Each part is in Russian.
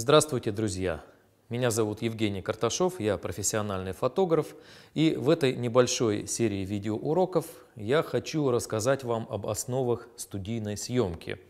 Здравствуйте, друзья! Меня зовут Евгений Карташов, я профессиональный фотограф, и в этой небольшой серии видеоуроков я хочу рассказать вам об основах студийной съемки.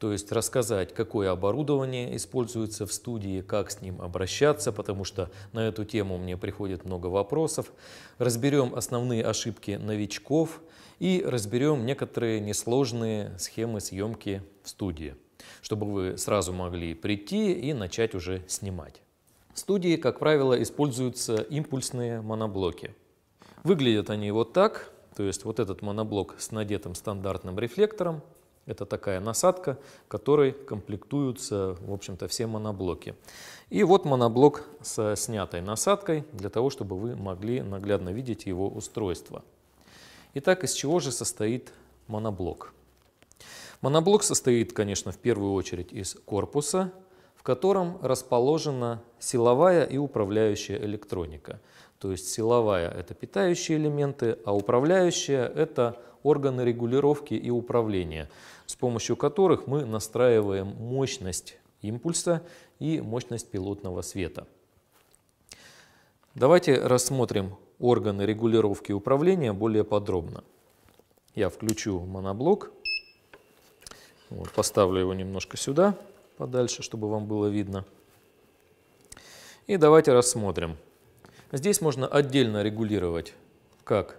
То есть рассказать, какое оборудование используется в студии, как с ним обращаться, потому что на эту тему мне приходит много вопросов. Разберем основные ошибки новичков и разберем некоторые несложные схемы съемки в студии, чтобы вы сразу могли прийти и начать уже снимать. В студии, как правило, используются импульсные моноблоки. Выглядят они вот так, то есть вот этот моноблок с надетым стандартным рефлектором, это такая насадка, которой комплектуются, в общем-то, все моноблоки. И вот моноблок со снятой насадкой, для того, чтобы вы могли наглядно видеть его устройство. Итак, из чего же состоит моноблок? Моноблок состоит, конечно, в первую очередь из корпуса, в котором расположена силовая и управляющая электроника. То есть силовая – это питающие элементы, а управляющая – это органы регулировки и управления, с помощью которых мы настраиваем мощность импульса и мощность пилотного света. Давайте рассмотрим органы регулировки и управления более подробно. Я включу моноблок, вот, поставлю его немножко сюда, подальше, чтобы вам было видно. И давайте рассмотрим. Здесь можно отдельно регулировать как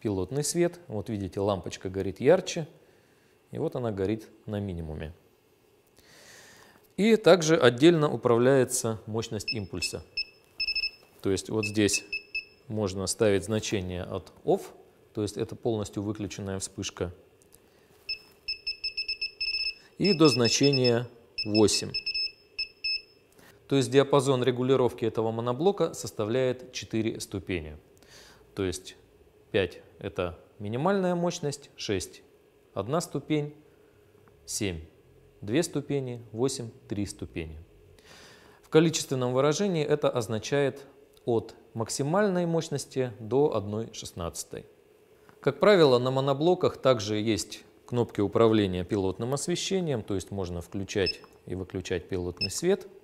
пилотный свет. Вот видите, лампочка горит ярче, и вот она горит на минимуме. И также отдельно управляется мощность импульса. То есть вот здесь можно ставить значение от OFF, то есть это полностью выключенная вспышка, и до значения 8. То есть диапазон регулировки этого моноблока составляет 4 ступени. То есть 5 – это минимальная мощность, 6 – одна ступень, 7 – две ступени, 8 – три ступени. В количественном выражении это означает от максимальной мощности до 1,16. Как правило, на моноблоках также есть кнопки управления пилотным освещением, то есть можно включать и выключать пилотный свет –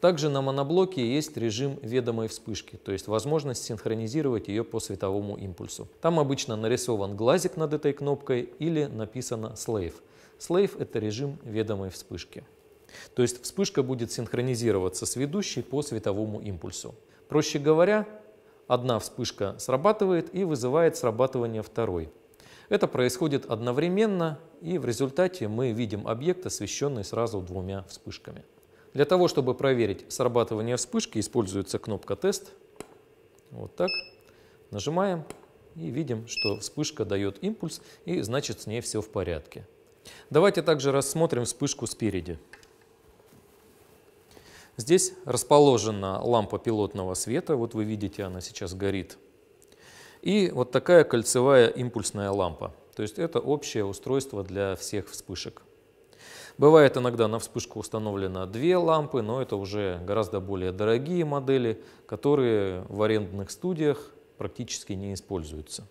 также на моноблоке есть режим ведомой вспышки, то есть возможность синхронизировать ее по световому импульсу. Там обычно нарисован глазик над этой кнопкой или написано Slave. Slave – это режим ведомой вспышки. То есть вспышка будет синхронизироваться с ведущей по световому импульсу. Проще говоря, одна вспышка срабатывает и вызывает срабатывание второй. Это происходит одновременно, и в результате мы видим объект, освещенный сразу двумя вспышками. Для того, чтобы проверить срабатывание вспышки, используется кнопка «Тест». Вот так. Нажимаем и видим, что вспышка дает импульс, и значит с ней все в порядке. Давайте также рассмотрим вспышку спереди. Здесь расположена лампа пилотного света, вот вы видите, она сейчас горит. И вот такая кольцевая импульсная лампа. То есть это общее устройство для всех вспышек. Бывает иногда на вспышку установлено две лампы, но это уже гораздо более дорогие модели, которые в арендных студиях практически не используются.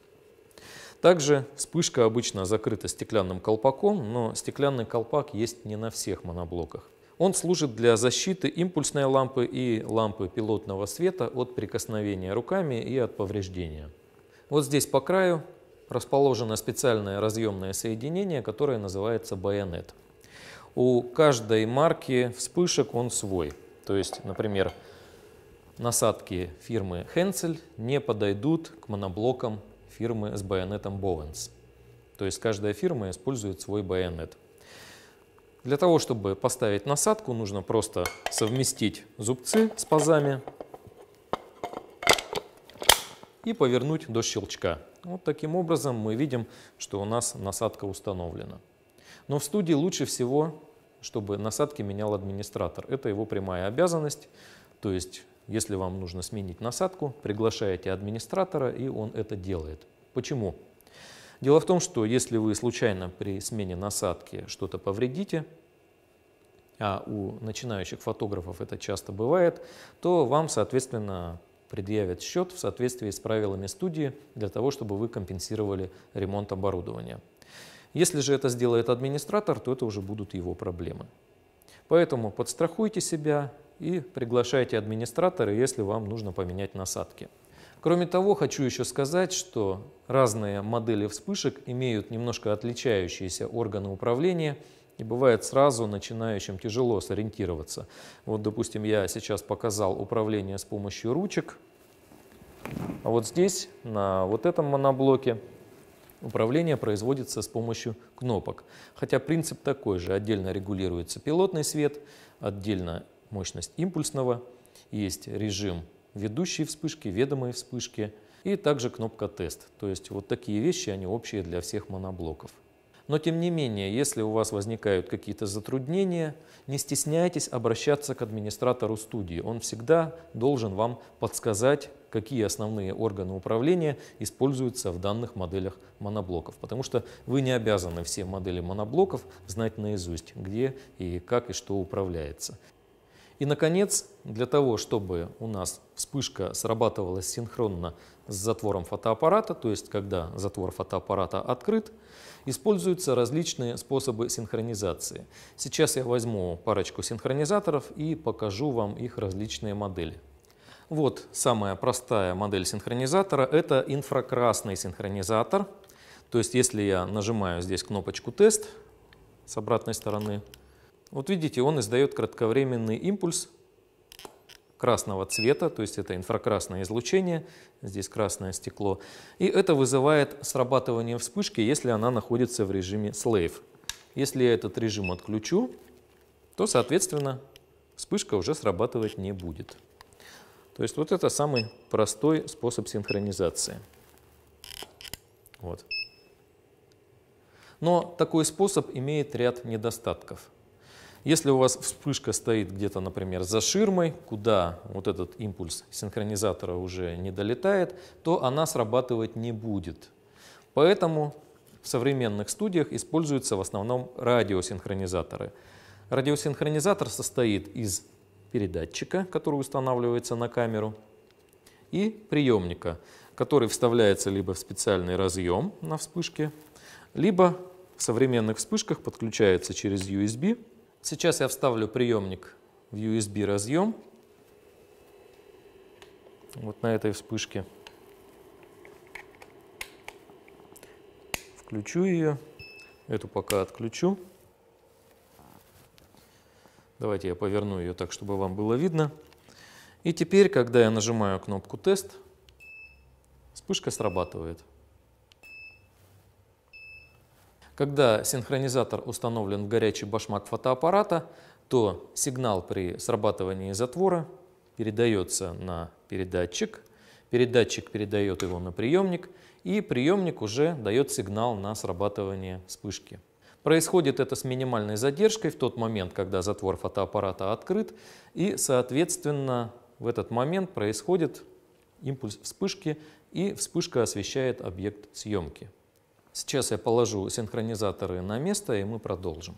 Также вспышка обычно закрыта стеклянным колпаком, но стеклянный колпак есть не на всех моноблоках. Он служит для защиты импульсной лампы и лампы пилотного света от прикосновения руками и от повреждения. Вот здесь по краю расположено специальное разъемное соединение, которое называется байонет у каждой марки вспышек он свой. То есть, например, насадки фирмы Hensel не подойдут к моноблокам фирмы с байонетом Bowens. То есть каждая фирма использует свой байонет. Для того, чтобы поставить насадку, нужно просто совместить зубцы с пазами и повернуть до щелчка. Вот таким образом мы видим, что у нас насадка установлена. Но в студии лучше всего чтобы насадки менял администратор. Это его прямая обязанность. То есть, если вам нужно сменить насадку, приглашаете администратора, и он это делает. Почему? Дело в том, что если вы случайно при смене насадки что-то повредите, а у начинающих фотографов это часто бывает, то вам, соответственно, предъявят счет в соответствии с правилами студии для того, чтобы вы компенсировали ремонт оборудования. Если же это сделает администратор, то это уже будут его проблемы. Поэтому подстрахуйте себя и приглашайте администратора, если вам нужно поменять насадки. Кроме того, хочу еще сказать, что разные модели вспышек имеют немножко отличающиеся органы управления, и бывает сразу начинающим тяжело сориентироваться. Вот, допустим, я сейчас показал управление с помощью ручек, а вот здесь, на вот этом моноблоке, управление производится с помощью кнопок. Хотя принцип такой же. Отдельно регулируется пилотный свет, отдельно мощность импульсного, есть режим ведущие вспышки, ведомые вспышки и также кнопка тест. То есть вот такие вещи, они общие для всех моноблоков. Но тем не менее, если у вас возникают какие-то затруднения, не стесняйтесь обращаться к администратору студии. Он всегда должен вам подсказать, какие основные органы управления используются в данных моделях моноблоков. Потому что вы не обязаны все модели моноблоков знать наизусть, где и как и что управляется. И, наконец, для того, чтобы у нас вспышка срабатывала синхронно с затвором фотоаппарата, то есть когда затвор фотоаппарата открыт, используются различные способы синхронизации. Сейчас я возьму парочку синхронизаторов и покажу вам их различные модели. Вот самая простая модель синхронизатора – это инфракрасный синхронизатор. То есть если я нажимаю здесь кнопочку «Тест» с обратной стороны, вот видите, он издает кратковременный импульс красного цвета, то есть это инфракрасное излучение, здесь красное стекло. И это вызывает срабатывание вспышки, если она находится в режиме Slave. Если я этот режим отключу, то, соответственно, вспышка уже срабатывать не будет. То есть вот это самый простой способ синхронизации. Вот. Но такой способ имеет ряд недостатков. Если у вас вспышка стоит где-то, например, за ширмой, куда вот этот импульс синхронизатора уже не долетает, то она срабатывать не будет. Поэтому в современных студиях используются в основном радиосинхронизаторы. Радиосинхронизатор состоит из передатчика, который устанавливается на камеру, и приемника, который вставляется либо в специальный разъем на вспышке, либо в современных вспышках подключается через USB Сейчас я вставлю приемник в USB разъем. Вот на этой вспышке. Включу ее. Эту пока отключу. Давайте я поверну ее так, чтобы вам было видно. И теперь, когда я нажимаю кнопку «Тест», вспышка срабатывает. Когда синхронизатор установлен в горячий башмак фотоаппарата, то сигнал при срабатывании затвора передается на передатчик, передатчик передает его на приемник, и приемник уже дает сигнал на срабатывание вспышки. Происходит это с минимальной задержкой в тот момент, когда затвор фотоаппарата открыт, и, соответственно, в этот момент происходит импульс вспышки, и вспышка освещает объект съемки. Сейчас я положу синхронизаторы на место, и мы продолжим.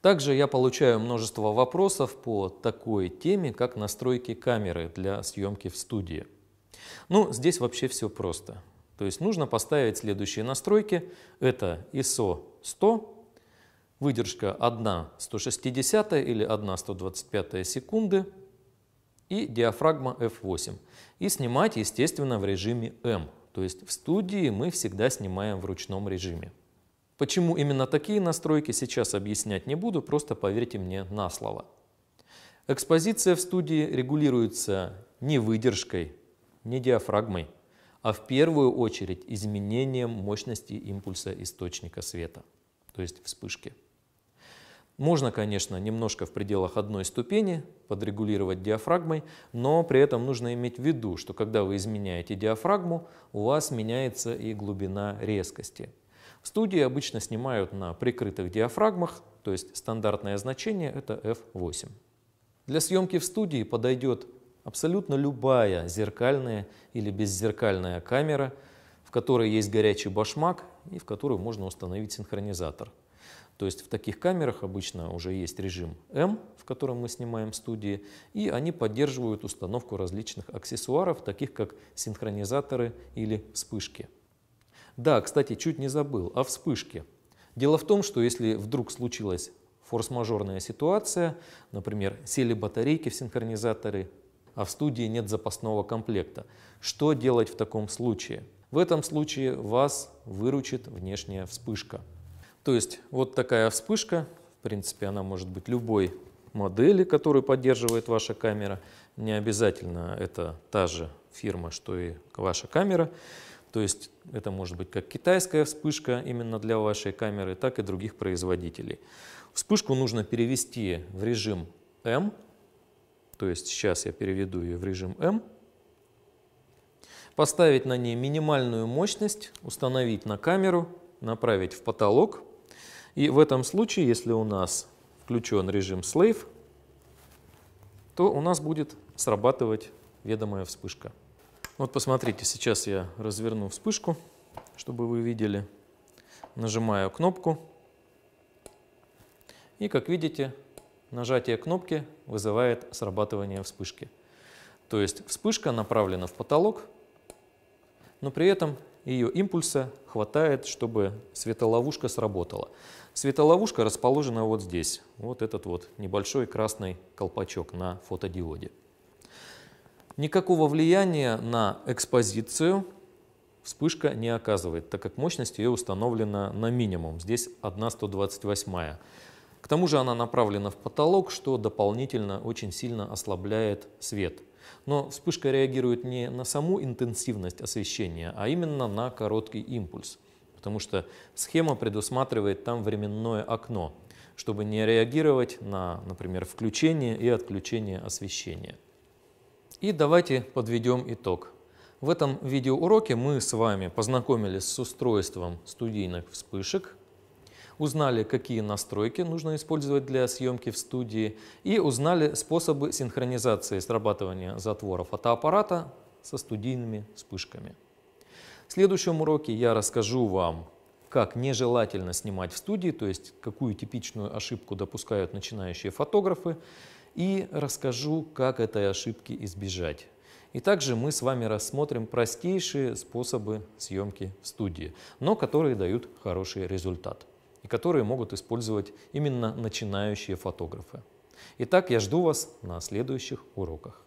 Также я получаю множество вопросов по такой теме, как настройки камеры для съемки в студии. Ну, здесь вообще все просто. То есть нужно поставить следующие настройки. Это ISO 100, выдержка 1 160 или 1 125 секунды и диафрагма F8. И снимать, естественно, в режиме M. То есть в студии мы всегда снимаем в ручном режиме. Почему именно такие настройки сейчас объяснять не буду, просто поверьте мне на слово. Экспозиция в студии регулируется не выдержкой, не диафрагмой, а в первую очередь изменением мощности импульса источника света, то есть вспышки. Можно, конечно, немножко в пределах одной ступени подрегулировать диафрагмой, но при этом нужно иметь в виду, что когда вы изменяете диафрагму, у вас меняется и глубина резкости. В студии обычно снимают на прикрытых диафрагмах, то есть стандартное значение это f8. Для съемки в студии подойдет абсолютно любая зеркальная или беззеркальная камера, в которой есть горячий башмак и в которую можно установить синхронизатор – то есть в таких камерах обычно уже есть режим M, в котором мы снимаем студии, и они поддерживают установку различных аксессуаров, таких как синхронизаторы или вспышки. Да, кстати, чуть не забыл о вспышке. Дело в том, что если вдруг случилась форс-мажорная ситуация, например, сели батарейки в синхронизаторы, а в студии нет запасного комплекта. Что делать в таком случае? В этом случае вас выручит внешняя вспышка. То есть вот такая вспышка, в принципе она может быть любой модели, которую поддерживает ваша камера. Не обязательно это та же фирма, что и ваша камера. То есть это может быть как китайская вспышка именно для вашей камеры, так и других производителей. Вспышку нужно перевести в режим M, то есть сейчас я переведу ее в режим M, поставить на ней минимальную мощность, установить на камеру, направить в потолок. И в этом случае, если у нас включен режим Slave, то у нас будет срабатывать ведомая вспышка. Вот посмотрите, сейчас я разверну вспышку, чтобы вы видели. Нажимаю кнопку. И как видите, нажатие кнопки вызывает срабатывание вспышки. То есть вспышка направлена в потолок, но при этом ее импульса хватает, чтобы светоловушка сработала. Светоловушка расположена вот здесь, вот этот вот небольшой красный колпачок на фотодиоде. Никакого влияния на экспозицию вспышка не оказывает, так как мощность ее установлена на минимум, здесь 1,128. К тому же она направлена в потолок, что дополнительно очень сильно ослабляет свет. Но вспышка реагирует не на саму интенсивность освещения, а именно на короткий импульс потому что схема предусматривает там временное окно, чтобы не реагировать на, например, включение и отключение освещения. И давайте подведем итог. В этом видеоуроке мы с вами познакомились с устройством студийных вспышек, узнали, какие настройки нужно использовать для съемки в студии и узнали способы синхронизации срабатывания затвора фотоаппарата со студийными вспышками. В следующем уроке я расскажу вам, как нежелательно снимать в студии, то есть какую типичную ошибку допускают начинающие фотографы, и расскажу, как этой ошибки избежать. И также мы с вами рассмотрим простейшие способы съемки в студии, но которые дают хороший результат и которые могут использовать именно начинающие фотографы. Итак, я жду вас на следующих уроках.